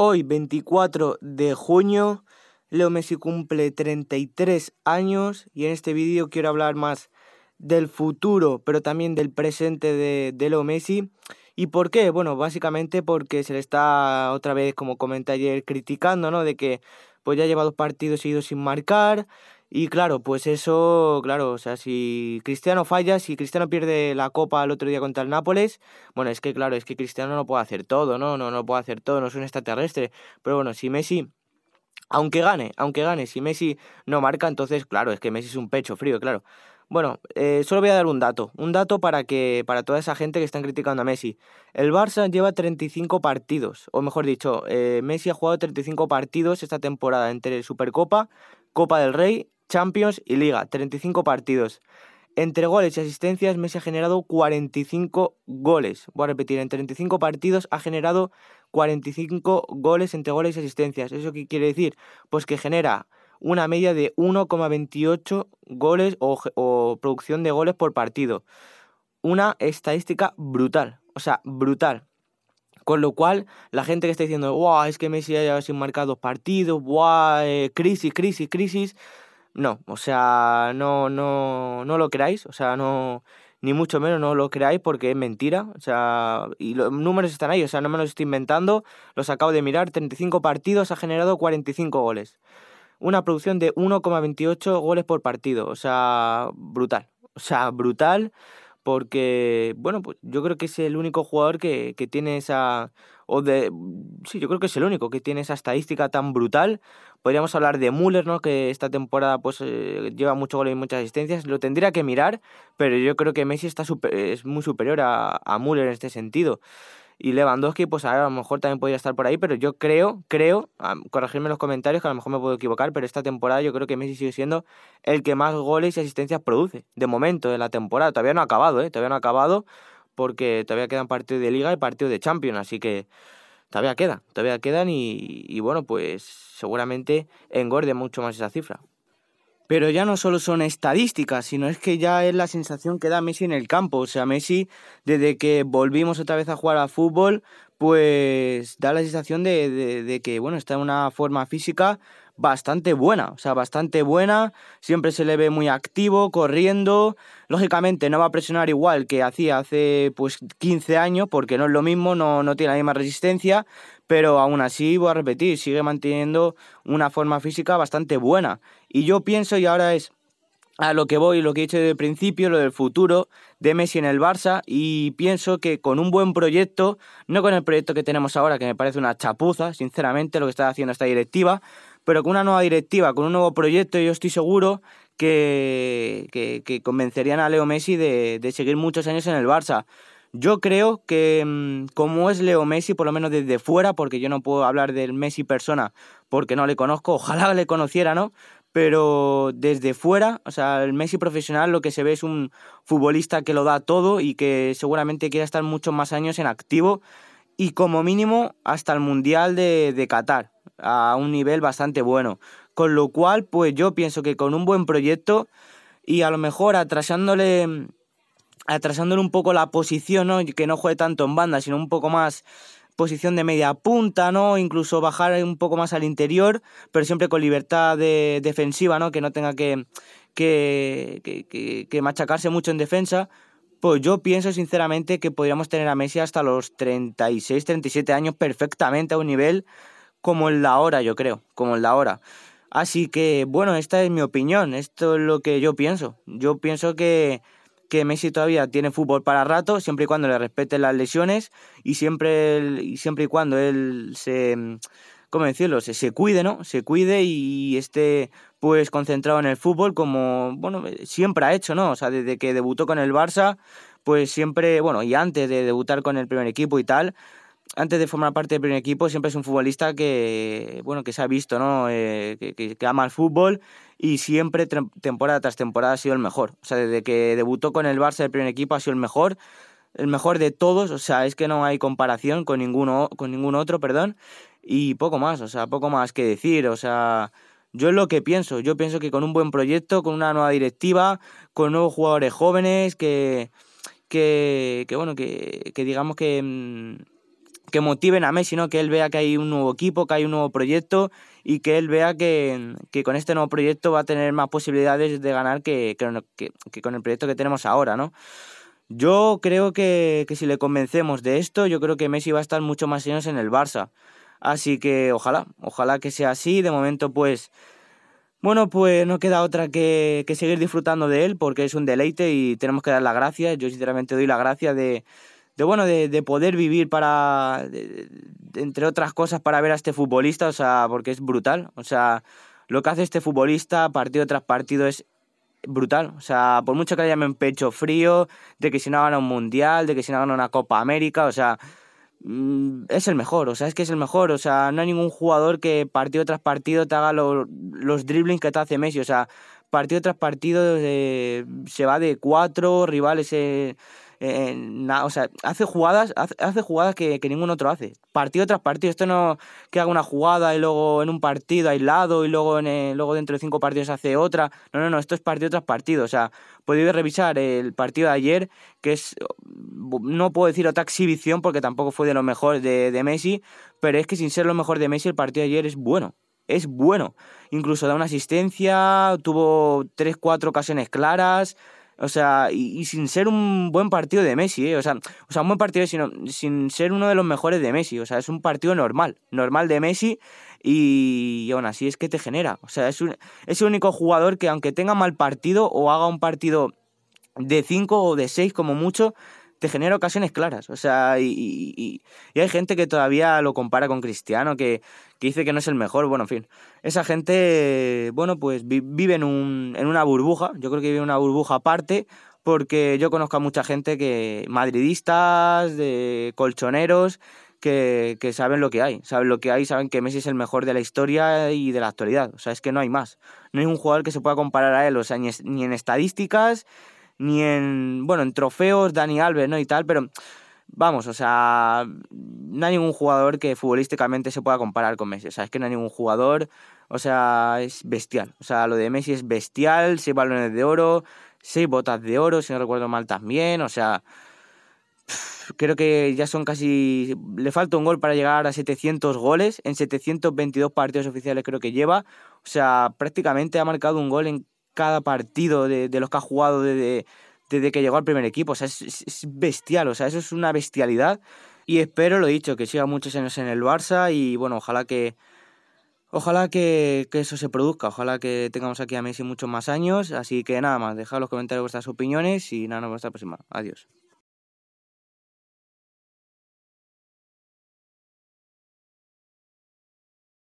Hoy, 24 de junio, Leo Messi cumple 33 años y en este vídeo quiero hablar más del futuro, pero también del presente de, Leo Messi. ¿Y por qué? Bueno, básicamente porque se le está otra vez, como comenté ayer, criticando, ¿no? De que pues ya lleva dos partidos seguidos sin marcar. Y claro, pues eso, claro, o sea, si Cristiano falla, si Cristiano pierde la copa el otro día contra el Nápoles, bueno, es que claro, es que Cristiano no puede hacer todo, ¿no? No, no puede hacer todo, no es un extraterrestre. Pero bueno, si Messi, aunque gane, aunque gane, si Messi no marca, entonces, claro, es que Messi es un pecho frío, claro. Bueno, eh, solo voy a dar un dato, un dato para que para toda esa gente que están criticando a Messi. El Barça lleva 35 partidos, o mejor dicho, eh, Messi ha jugado 35 partidos esta temporada entre Supercopa, Copa del Rey Champions y Liga, 35 partidos. Entre goles y asistencias, Messi ha generado 45 goles. Voy a repetir, en 35 partidos ha generado 45 goles entre goles y asistencias. ¿Eso qué quiere decir? Pues que genera una media de 1,28 goles o, producción de goles por partido. Una estadística brutal, o sea, brutal. Con lo cual, la gente que está diciendo, wow, es que Messi ha sin marcar dos partidos, wow, eh, crisis, crisis, crisis, no, o sea, no, no, no lo creáis, o sea, no, ni mucho menos no lo creáis porque es mentira, o sea, y los números están ahí, o sea, no me los estoy inventando, los acabo de mirar, 35 partidos, ha generado 45 goles. Una producción de 1,28 goles por partido, o sea, brutal, o sea, brutal porque, bueno, pues yo creo que es el único jugador que, que tiene esa, o de, sí, yo creo que es el único que tiene esa estadística tan brutal Podríamos hablar de Müller, ¿no? que esta temporada pues eh, lleva mucho gol y muchas asistencias. Lo tendría que mirar, pero yo creo que Messi está es muy superior a, a Müller en este sentido. Y Lewandowski, pues a lo mejor también podría estar por ahí, pero yo creo, creo, corregirme en los comentarios, que a lo mejor me puedo equivocar, pero esta temporada yo creo que Messi sigue siendo el que más goles y asistencias produce, de momento, de la temporada. Todavía no ha acabado, ¿eh? Todavía no ha acabado, porque todavía quedan partidos de Liga y partidos de Champions, así que todavía quedan, todavía quedan y, bueno, pues seguramente engorde mucho más esa cifra. Pero ya no solo son estadísticas, sino es que ya es la sensación que da Messi en el campo. O sea, Messi, desde que volvimos otra vez a jugar a fútbol, pues da la sensación de, de que, bueno, está en una forma física bastante buena, o sea, bastante buena, siempre se le ve muy activo, corriendo, lógicamente no va a presionar igual que hacía hace pues 15 años, porque no es lo mismo, no, no tiene la misma resistencia, pero aún así, voy a repetir, sigue manteniendo una forma física bastante buena. Y yo pienso, y ahora es a lo que voy, lo que he dicho desde el principio, lo del futuro de Messi en el Barça y pienso que con un buen proyecto, no con el proyecto que tenemos ahora, que me parece una chapuza, sinceramente, lo que está haciendo esta directiva, pero con una nueva directiva, con un nuevo proyecto, yo estoy seguro que, que, convencerían a Leo Messi de, de, seguir muchos años en el Barça. Yo creo que mm, como es Leo Messi, por lo menos desde fuera, porque yo no puedo hablar del Messi persona porque no le conozco, ojalá le conociera, ¿no? Pero desde fuera, o sea, el Messi profesional lo que se ve es un futbolista que lo da todo y que seguramente quiere estar muchos más años en activo y como mínimo hasta el Mundial de, de Qatar a un nivel bastante bueno. Con lo cual, pues yo pienso que con un buen proyecto y a lo mejor atrasándole, atrasándole un poco la posición, ¿no? que no juegue tanto en banda, sino un poco más posición de media punta, ¿no? Incluso bajar un poco más al interior, pero siempre con libertad de, defensiva, ¿no? Que no tenga que, que, que, que, machacarse mucho en defensa. Pues yo pienso sinceramente que podríamos tener a Messi hasta los 36, 37 años perfectamente a un nivel como en la hora, yo creo, como la hora. Así que, bueno, esta es mi opinión, esto es lo que yo pienso. Yo pienso que, que Messi todavía tiene fútbol para rato, siempre y cuando le respeten las lesiones y siempre, y siempre y cuando él se, ¿cómo decirlo? Se, se cuide, ¿no? Se cuide y esté pues concentrado en el fútbol como, bueno, siempre ha hecho, ¿no? O sea, desde que debutó con el Barça, pues siempre, bueno, y antes de debutar con el primer equipo y tal, antes de formar parte del primer equipo, siempre es un futbolista que, bueno, que se ha visto, ¿no? Eh, que, ama el fútbol y siempre, temporada tras temporada, ha sido el mejor. O sea, desde que debutó con el Barça del primer equipo, ha sido el mejor, el mejor de todos. O sea, es que no hay comparación con, ninguno, con ningún otro, perdón. Y poco más, o sea, poco más que decir. O sea, yo es lo que pienso. Yo pienso que con un buen proyecto, con una nueva directiva, con nuevos jugadores jóvenes, que, que, que bueno, que, que digamos que mm, que motiven a Messi, ¿no? Que él vea que hay un nuevo equipo, que hay un nuevo proyecto y que él vea que, con este nuevo proyecto va a tener más posibilidades de ganar que, que, con el proyecto que tenemos ahora, ¿no? Yo creo que, si le convencemos de esto, yo creo que Messi va a estar mucho más años en el Barça. Así que ojalá, ojalá que sea así. De momento, pues, bueno, pues no queda otra que, que seguir disfrutando de él porque es un deleite y tenemos que dar las gracias. Yo sinceramente doy la gracia de, de bueno, de, de poder vivir para, entre otras cosas, para ver a este futbolista, o sea, porque es brutal, o sea, lo que hace este futbolista partido tras partido es brutal, o sea, por mucho que le llamen pecho frío, de que si no gana un mundial, de que si no gana una Copa América, o sea, mm, es el mejor, o sea, es que es el mejor, o sea, no hay ningún jugador que partido tras partido te haga los, driblings que te hace Messi, o sea, partido tras partido eh, se va de cuatro rivales. Eh, o sea, hace jugadas, hace, jugadas que, ningún otro hace. Partido tras partido. Esto no que haga una jugada y luego en un partido aislado y luego, en luego dentro de cinco partidos hace otra. No, no, no, esto es partido tras partido. O sea, podéis revisar el partido de ayer, que es, no puedo decir otra exhibición porque tampoco fue de lo mejor de, de Messi, pero es que sin ser lo mejor de Messi, el partido de ayer es bueno es bueno. Incluso da una asistencia, tuvo 3-4 ocasiones claras, o sea, y, sin ser un buen partido de Messi, ¿eh? O sea, o sea, un buen partido, sino sin ser uno de los mejores de Messi. O sea, es un partido normal, normal de Messi y, aún así es que te genera. O sea, es, un, es el único jugador que aunque tenga mal partido o haga un partido de 5 o de 6 como mucho, te genera ocasiones claras. O sea, y, hay gente que todavía lo compara con Cristiano, que, dice que no es el mejor. Bueno, en fin, esa gente, bueno, pues vive en, un, en una burbuja. Yo creo que vive en una burbuja aparte, porque yo conozco a mucha gente que, madridistas, de colchoneros, que, saben lo que hay, saben lo que hay, saben que Messi es el mejor de la historia y de la actualidad. O sea, es que no hay más. No hay un jugador que se pueda comparar a él, ni en estadísticas ni en, bueno, en trofeos Dani Alves, ¿no? Y tal, pero vamos, o sea, no hay ningún jugador que futbolísticamente se pueda comparar con Messi. O sea, es que no hay ningún jugador, o sea, es bestial. O sea, lo de Messi es bestial, seis balones de oro, seis botas de oro, si no recuerdo mal también, o sea, creo que ya son casi, le falta un gol para llegar a 700 goles, en 722 partidos oficiales creo que lleva, o sea, prácticamente ha marcado un gol en cada partido de, los que ha jugado desde, desde que llegó al primer equipo. O sea, es, bestial, o sea, eso es una bestialidad. Y espero, lo dicho, que siga muchos años en el Barça y bueno, ojalá que... Ojalá que, eso se produzca, ojalá que tengamos aquí a Messi muchos más años. Así que nada más, dejad en los comentarios vuestras opiniones y nada, nos vemos la próxima. Adiós.